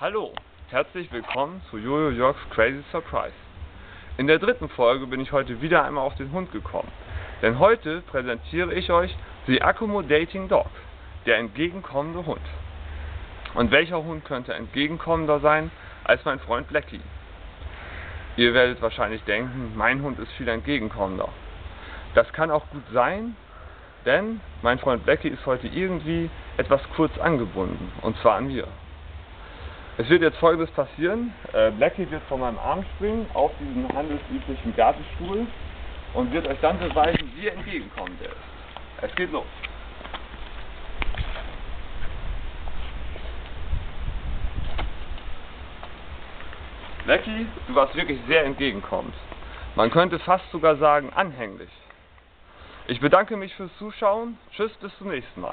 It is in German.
Hallo, herzlich willkommen zu Jojo Yorks Crazy Surprise. In der dritten Folge bin ich heute wieder einmal auf den Hund gekommen. Denn heute präsentiere ich euch The Accommodating Dog, der entgegenkommende Hund. Und welcher Hund könnte entgegenkommender sein als mein Freund Blackie? Ihr werdet wahrscheinlich denken, mein Hund ist viel entgegenkommender. Das kann auch gut sein, denn mein Freund Blackie ist heute irgendwie etwas kurz angebunden, und zwar an mir. Es wird jetzt folgendes passieren. Äh, Blackie wird von meinem Arm springen auf diesen handelsüblichen Gartenstuhl und wird euch dann beweisen, wie er ist. Es geht los. Blackie, du warst wirklich sehr entgegenkommend. Man könnte fast sogar sagen anhänglich. Ich bedanke mich fürs Zuschauen. Tschüss, bis zum nächsten Mal.